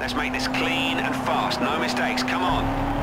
Let's make this clean and fast. No mistakes. Come on.